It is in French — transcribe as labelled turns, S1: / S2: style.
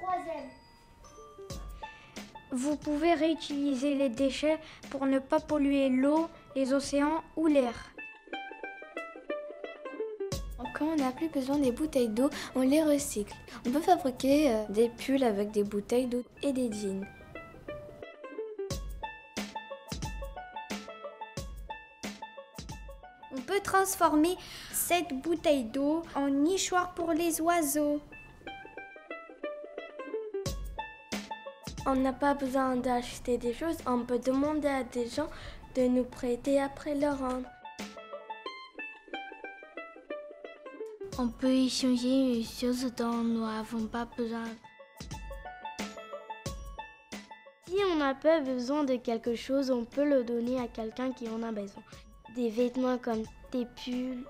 S1: troisième.
S2: Vous pouvez réutiliser les déchets pour ne pas polluer l'eau, les océans ou l'air.
S3: Quand on n'a plus besoin des bouteilles d'eau, on les recycle. On peut fabriquer euh, des pulls avec des bouteilles d'eau et des jeans.
S2: On peut transformer cette bouteille d'eau en nichoir pour les oiseaux.
S3: On n'a pas besoin d'acheter des choses, on peut demander à des gens de nous prêter après leur rendre.
S4: On peut échanger une chose dont nous n'avons pas besoin.
S5: Si on n'a pas besoin de quelque chose, on peut le donner à quelqu'un qui en a besoin. Des vêtements comme des pulls,